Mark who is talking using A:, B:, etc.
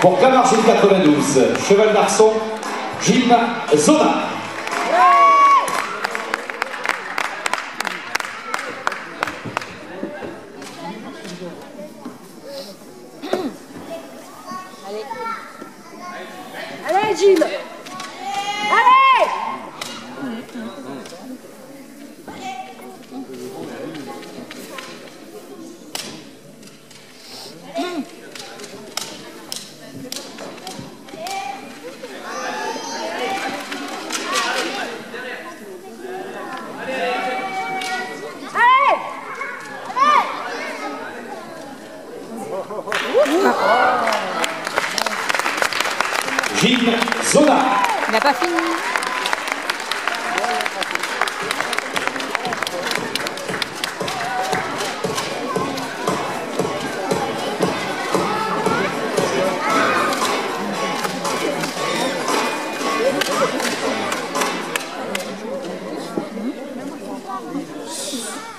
A: pour Clamart 92. Cheval d'Arçon, Jim Zona.
B: Allez. Allez, Allez Allez
A: Gilles Zola.
C: Il n'a pas fini. Mmh.